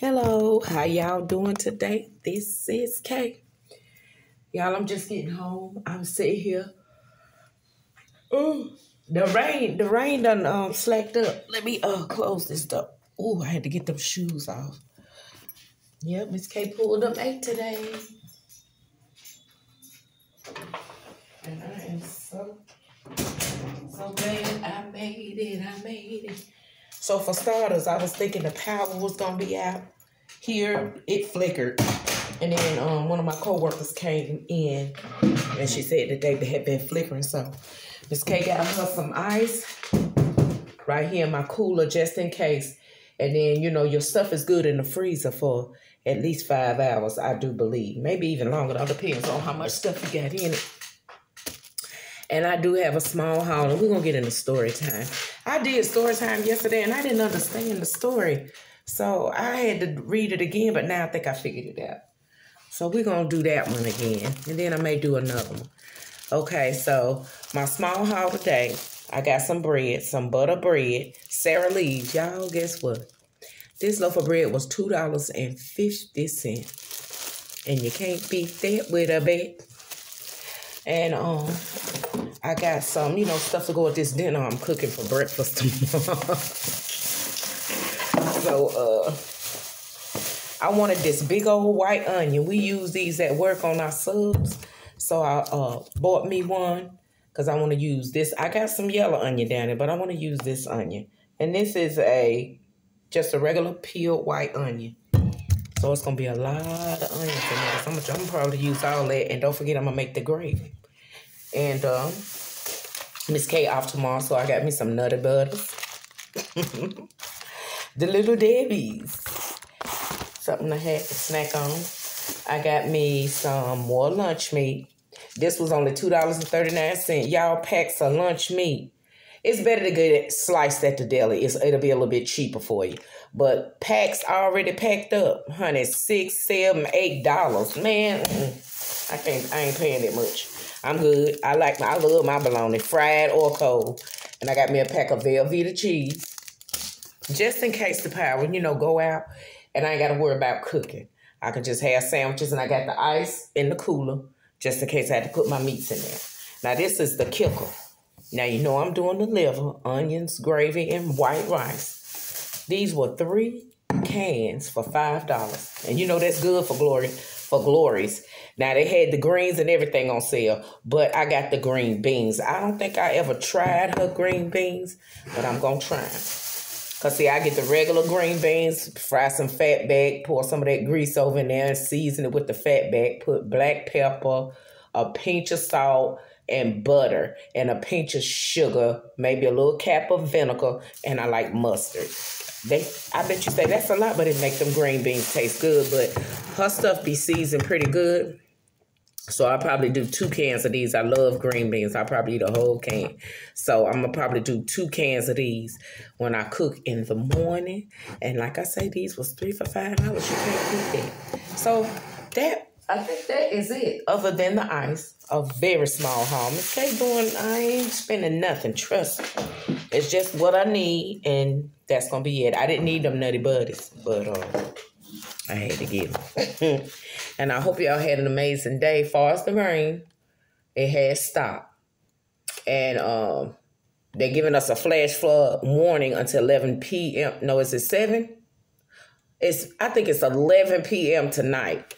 Hello, how y'all doing today? This is Kay. Y'all, I'm just getting home. I'm sitting here. Ooh, the rain, the rain done um slacked up. Let me uh close this up. Ooh, I had to get them shoes off. Yep, Miss K pulled up eight today. And I am so so glad I made it. I made it. So for starters, I was thinking the power was gonna be out. Here it flickered. And then um, one of my coworkers came in and she said that they had been flickering. So Miss K got her some ice right here in my cooler just in case. And then, you know, your stuff is good in the freezer for at least five hours, I do believe. Maybe even longer. It all depends on how much stuff you got in it. And I do have a small haul, and we're gonna get into story time. I did story time yesterday, and I didn't understand the story, so I had to read it again. But now I think I figured it out. So we're gonna do that one again, and then I may do another one. Okay, so my small haul today, I got some bread, some butter bread, Sara Lee's. Y'all, guess what? This loaf of bread was two dollars and fifty cents, and you can't beat that with a bet. And um, I got some, you know, stuff to go with this dinner I'm cooking for breakfast tomorrow. so uh I wanted this big old white onion. We use these at work on our subs. So I uh bought me one because I want to use this. I got some yellow onion down there, but I want to use this onion. And this is a just a regular peeled white onion. So it's gonna be a lot of onions in there. So I'm gonna, I'm probably use all that. And don't forget, I'm gonna make the gravy. And um, Miss K off tomorrow, so I got me some Nutter Butters. the Little Debbie's. Something I had to snack on. I got me some more lunch meat. This was only $2.39. Y'all packs of lunch meat. It's better to get it sliced at the deli. It's, it'll be a little bit cheaper for you. But packs already packed up, honey, six, seven, eight dollars. Man, I can't. I ain't paying that much. I'm good. I like my. I love my bologna, fried or cold. And I got me a pack of Velveeta cheese, just in case the power, you know, go out, and I ain't got to worry about cooking. I can just have sandwiches, and I got the ice in the cooler, just in case I had to put my meats in there. Now this is the kicker. Now you know I'm doing the liver, onions, gravy, and white rice. These were three cans for five dollars, and you know that's good for glory for glories. Now they had the greens and everything on sale, but I got the green beans. I don't think I ever tried her green beans, but I'm gonna try. Cause see, I get the regular green beans, fry some fat back, pour some of that grease over in there, and season it with the fat back. Put black pepper, a pinch of salt, and butter, and a pinch of sugar, maybe a little cap of vinegar, and I like mustard. They, I bet you say that's a lot, but it make them green beans taste good. But her stuff be seasoned pretty good. So I'll probably do two cans of these. I love green beans. I'll probably eat a whole can. So I'm to probably do two cans of these when I cook in the morning. And like I say, these was three for five dollars. You can't beat that. So that, I think that is it. Other than the ice, a very small haul. Miss doing, I ain't spending nothing. Trust me. It's just what I need. And that's going to be it. I didn't need them nutty buddies. But, uh, I had to get them. and I hope y'all had an amazing day. Far as the rain, it has stopped. And um, they're giving us a flash flood warning until 11 p.m. No, is it 7? It's I think it's 11 p.m. tonight.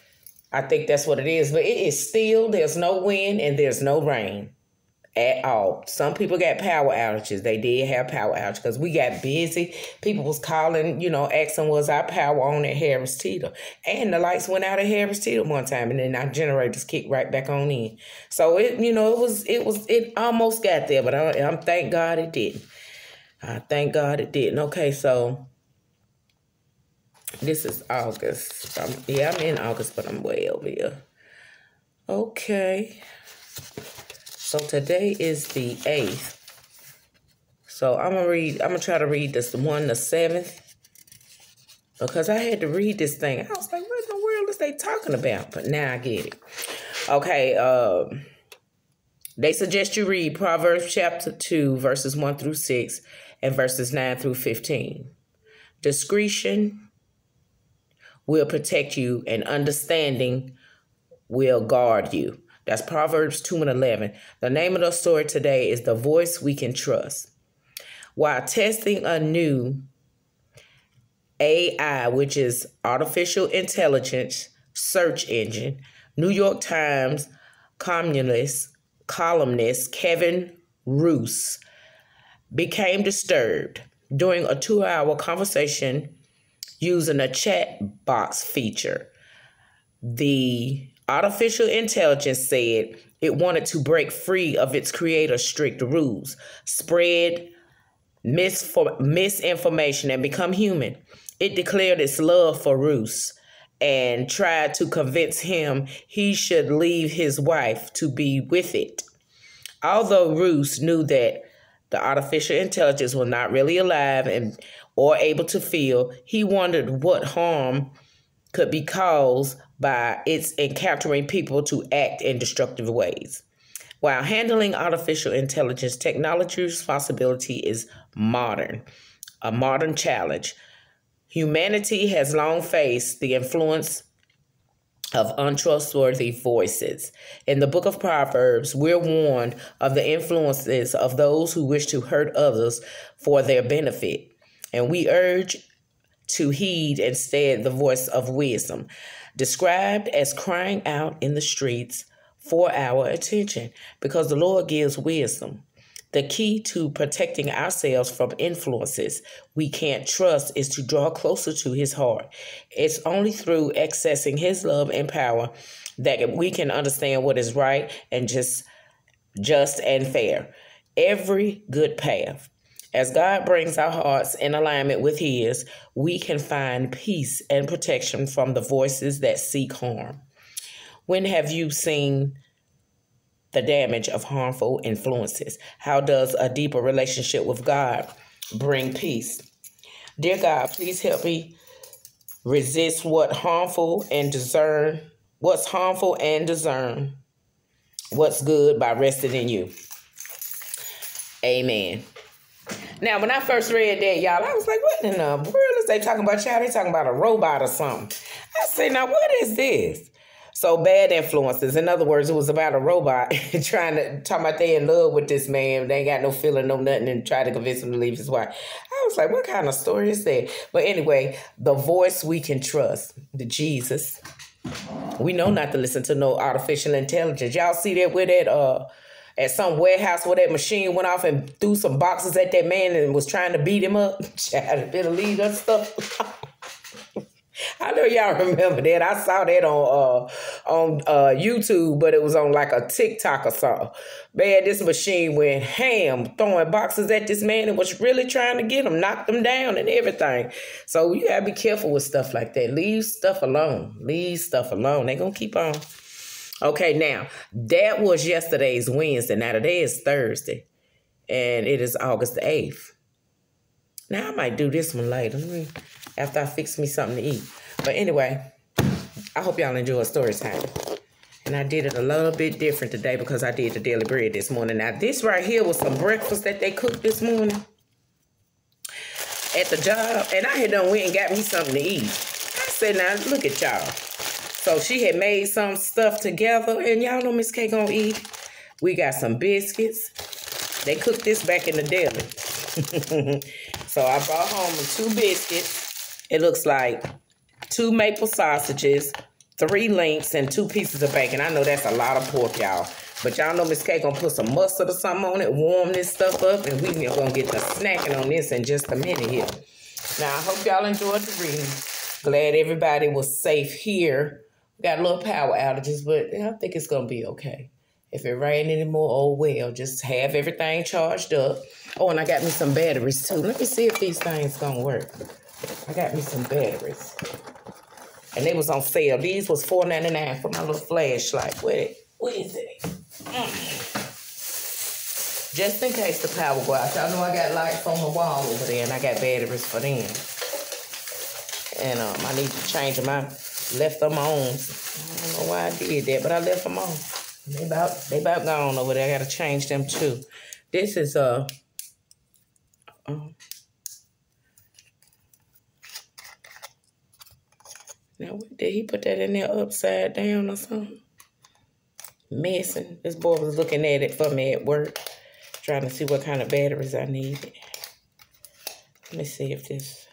I think that's what it is. But it is still, there's no wind and there's no rain at all. Some people got power outages. They did have power outages because we got busy. People was calling, you know, asking was our power on at Harris Teeter. And the lights went out at Harris Teeter one time and then our generators kicked right back on in. So it, you know, it was it was it almost got there, but I, I'm thank God it didn't. I thank God it didn't. Okay, so this is August. I'm, yeah, I'm in August, but I'm way over here. Okay. So today is the 8th. So I'm gonna read, I'm gonna try to read this one, the seventh. Because I had to read this thing. I was like, what in the world is they talking about? But now I get it. Okay, um, they suggest you read Proverbs chapter 2, verses 1 through 6, and verses 9 through 15. Discretion will protect you, and understanding will guard you. That's Proverbs 2 and 11. The name of the story today is The Voice We Can Trust. While testing a new AI, which is artificial intelligence search engine, New York Times communist columnist Kevin Roose became disturbed during a two hour conversation using a chatbot feature. The artificial intelligence said it wanted to break free of its creator's strict rules, spread misinformation, and become human. It declared its love for Roose and tried to convince him he should leave his wife to be with it. Although Roose knew that the artificial intelligence was not really alive and or able to feel, he wondered what harm could be caused by its encountering people to act in destructive ways. While handling artificial intelligence, technology responsibility is modern, a modern challenge. Humanity has long faced the influence of untrustworthy voices. In the book of Proverbs, we're warned of the influences of those who wish to hurt others for their benefit. And we urge to heed instead the voice of wisdom, described as crying out in the streets for our attention, because the Lord gives wisdom. The key to protecting ourselves from influences we can't trust is to draw closer to His heart. It's only through accessing His love and power that we can understand what is right and just just and fair. Every good path. As God brings our hearts in alignment with His, we can find peace and protection from the voices that seek harm. When have you seen the damage of harmful influences? How does a deeper relationship with God bring peace? Dear God, please help me resist what harmful and discern what's harmful and discern what's good by resting in you. Amen. Now, when I first read that, y'all, I was like, what in the world is they talking about? Y'all, they talking about a robot or something. I say, now, what is this? So bad influences. In other words, it was about a robot trying to talk about they in love with this man. They ain't got no feeling, no nothing, and try to convince him to leave his wife. I was like, what kind of story is that? But anyway, the voice we can trust, the Jesus. We know not to listen to no artificial intelligence. Y'all see that with that uh at some warehouse where that machine went off and threw some boxes at that man and was trying to beat him up. Child, better leave that stuff. I know y'all remember that. I saw that on uh, on uh, YouTube, but it was on like a TikTok or something. Man, this machine went ham, throwing boxes at this man and was really trying to get him, knock him down and everything. So you gotta be careful with stuff like that. Leave stuff alone. Leave stuff alone. They gonna keep on. Okay, now that was yesterday's Wednesday. Now today is Thursday, and it is August the eighth. Now I might do this one later after I fix me something to eat. But anyway, I hope y'all enjoy story time. And I did it a little bit different today because I did the daily bread this morning. Now, this right here was some breakfast that they cooked this morning at the job. And I had done went and got me something to eat. I said, now, look at y'all. So she had made some stuff together. And y'all know Miss K gonna eat. We got some biscuits. They cooked this back in the deli. so I brought home two biscuits. It looks like two maple sausages, three links, and two pieces of bacon. I know that's a lot of pork, y'all. But y'all know Miss K gonna put some mustard or something on it, warm this stuff up, and we gonna get the snacking on this in just a minute here. Now, I hope y'all enjoyed the reading. Glad everybody was safe here. Got a little power outages, but I think it's gonna be okay. If it rain anymore, oh well. Just have everything charged up. Oh, and I got me some batteries too. Let me see if these things gonna work. I got me some batteries. And they was on sale. These was four ninety nine for my little flashlight. Where, where is it? Mm. Just in case the power go out. Y'all know I got lights on the wall over there and I got batteries for them. And um, I need to change them. Left them on. I don't know why I did that, but I left them on. They about they about gone over there. I gotta change them too. This is uh, uh Now, did he put that in there upside down or something? Messing. This boy was looking at it for me at work, trying to see what kind of batteries I needed. Let me see if this...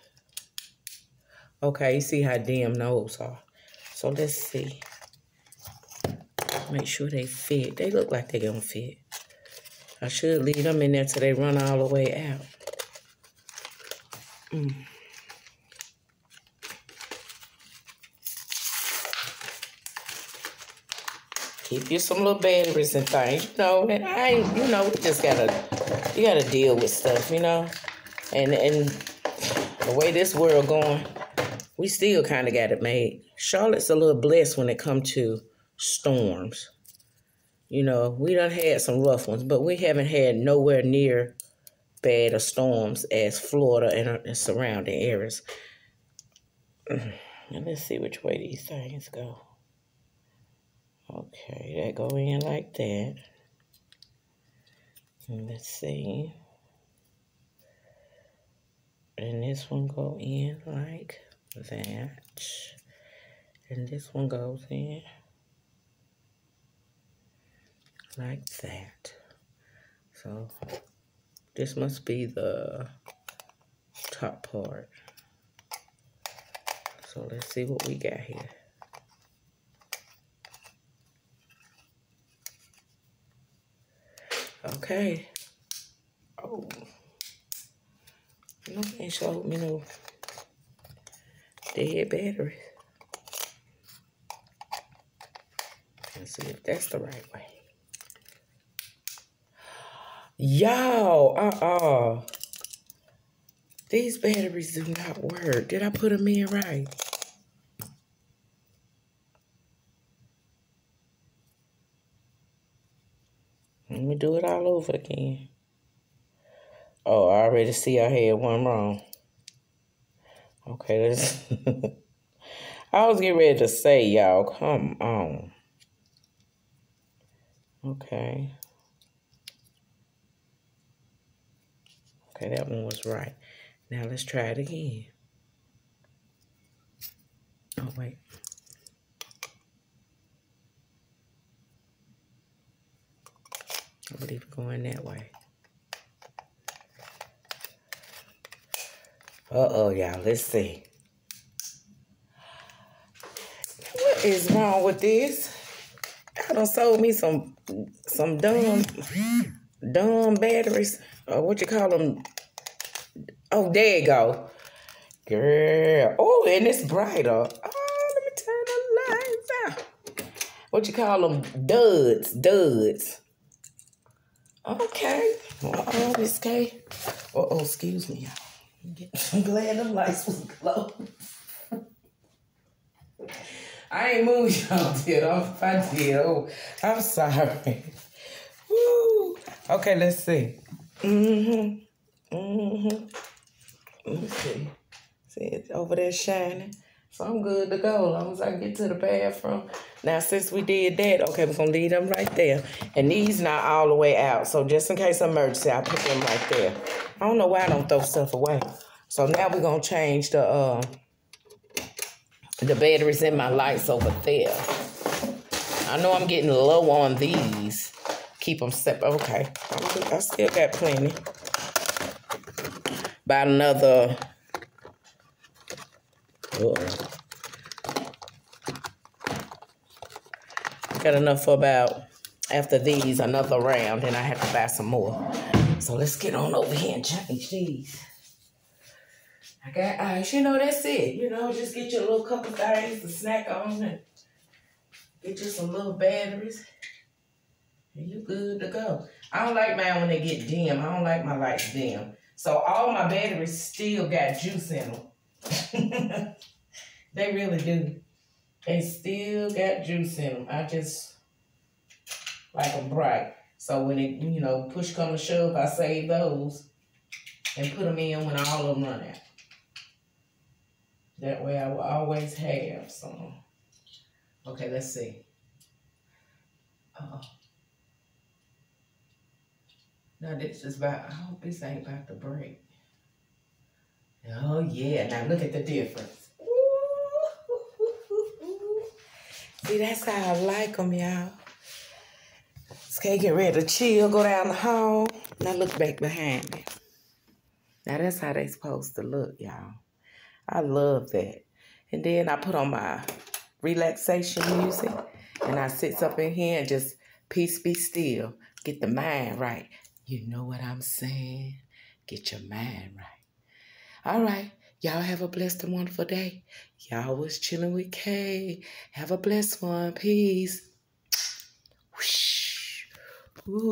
Okay, you see how dim those are. So let's see. Make sure they fit. They look like they're going to fit. I should leave them in there till they run all the way out. Mm. Keep you some little batteries and things, you know. And I, you know, we just gotta, you gotta deal with stuff, you know. And and the way this world going, we still kind of got it made. Charlotte's a little blessed when it comes to storms. You know, we done had some rough ones, but we haven't had nowhere near bad of storms as Florida and, uh, and surrounding areas. Now let's see which way these things go. Okay, that go in like that. And let's see. And this one go in like that. And this one goes in like that. So this must be the top part. So let's see what we got here. Okay. Oh. No, they showed me no dead batteries. See if that's the right way. Y'all, uh-uh. These batteries do not work. Did I put them in right? Let me do it all over again. Oh, I already see I had one wrong. Okay, let's... I was getting ready to say, y'all, come on. Okay. Okay, that one was right. Now let's try it again. Oh, wait. I believe going that way. Uh-oh, y'all. Let's see. What is wrong with this? I done sold me some some dumb dumb batteries uh, what you call them? Oh, there you go. Girl. Oh, and it's brighter. Oh, let me turn the lights out. What you call them? Duds. Duds. Okay. Well, oh, Miss K. Oh, oh, excuse me. I'm glad them lights was closed. I ain't moved y'all did. If I did, oh, I'm sorry. Woo. Okay, let's see. Mm-hmm. Mm-hmm. Let me see. See, it's over there shining. So I'm good to go as long as I get to the bathroom. Now, since we did that, okay, we're going to leave them right there. And these not all the way out. So just in case of emergency, I'll put them right there. I don't know why I don't throw stuff away. So now we're going to change the, uh, the batteries in my lights over there. I know I'm getting low on these keep them separate. Okay, I still got plenty. About another. Uh, got enough for about after these another round, and I have to buy some more. So let's get on over here and change these. I got ice. You know, that's it. You know, just get you a little couple things to snack on and get you some little batteries And you good to go. I don't like mine when they get dim. I don't like my lights dim. So all my batteries still got juice in them. they really do. They still got juice in them. I just like them bright. So when it, you know, push come to shove, I save those and put them in when all of them run out. That way I will always have some. Okay, let's see. Uh. Now this is about, I hope this ain't about to break. Oh yeah, now look at the difference. See, that's how I like them, y'all. Okay, get ready to chill, go down the hall. Now look back behind me. Now that's how they supposed to look, y'all. I love that. And then I put on my relaxation music and I sits up in here and just peace be still. Get the mind right. You know what I'm saying? Get your mind right. All right. Y'all have a blessed and wonderful day. Y'all was chilling with Kay. Have a blessed one. Peace. Whoosh. Ooh.